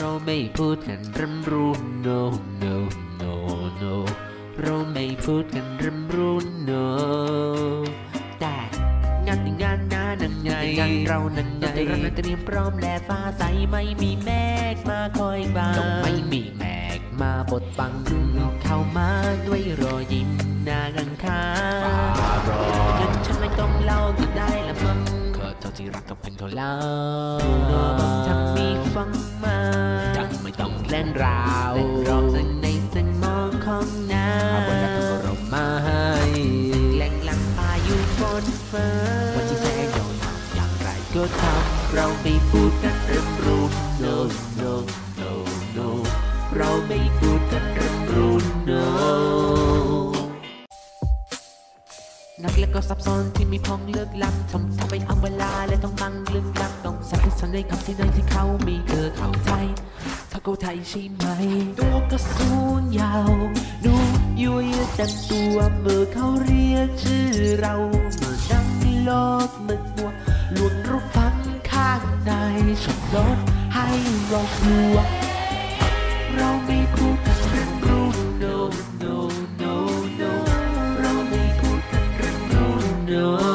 เราไม่พูดกันรำรู้ no no no no เราไม่พูดกันรำรู้ no แต่งานแต่งงานนานังไงงานเรานังไงเรานั้นเตรียมพร้อมและฟ้าใสไม่มีแมกมาคอยบังต้องไม่มีแมกมาบดบังเข้ามาด้วยรอยยิ้มหน้ากังคาเงินฉันไม่ต้องเล่าก็ได้ละมั้งขอเท่าที่รักกับเป็นเขาเล่า ต้องเล่นรอบสังในสังมองของน้ำบนรักก็รมมาให้แหล่งหลังพายุฝนฟ้าวันที่แสงโดนอย่างไรก็ทำเราไม่พูดกันเริ่มรู้ no no no no เราไม่พูดกันเริ่มรู้ no นักและก็ซับซ้อนที่มีพ้องเลือกลักทำทำไปเอาเวลาและต้องฟังลึกลับต้องสับสนในคำที่ในที่เขามีเธอเข้าใจ เขาไทยใช่ไหม ตัวกระสุนยาวดูยั่วเยือแต่ตัวเมื่อเขาเรียกชื่อเราเมื่อนั่งลอดมึกมัวลวนรูปฟังข้างในชอบลดให้เรากลัว เราไม่คู่กันเรื่องรู้ no no no no เราไม่คู่กันเรื่องรู้ no